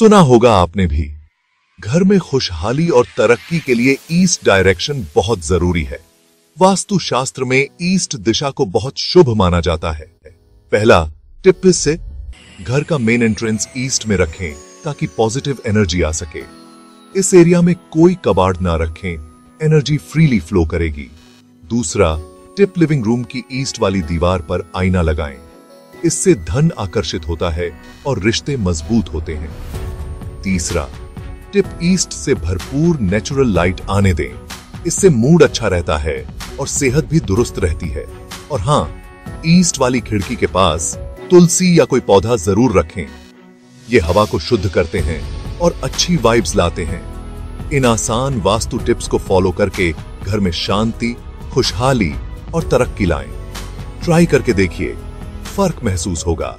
सुना होगा आपने भी, घर में खुशहाली और तरक्की के लिए ईस्ट डायरेक्शन बहुत ज़रूरी है। वास्तु शास्त्र में ईस्ट दिशा को बहुत शुभ माना जाता है। पहला टिप से घर का मेन एंट्रेंस ईस्ट में रखें, ताकि पॉजिटिव एनर्जी आ सके। इस एरिया में कोई कबाड़ ना रखें एनर्जी फ्रीली फ्लो करेगी। दूसरा टिप लिविंग रूम की ईस्ट वाली दीवार पर आईना लगाएँ। इससे धन आकर्षित होता है और रिश्ते मज़बूत होते हैं। तीसरा, टिप ईस्ट से भरपूर नेचुरल लाइट आने दें। इससे मूड अच्छा रहता है और सेहत भी दुरुस्त रहती है। और हाँ ईस्ट वाली खिड़की के पास तुलसी या कोई पौधा ज़रूर रखें। ये हवा को शुद्ध करते हैं और अच्छी वाइब्स लाते हैं। इन आसान वास्तु टिप्स को फॉलो करके घर में शांति, खुशहाली और तरक्की लाएँ। ट्राई करके देखिए, फ़र्क महसूस होगा।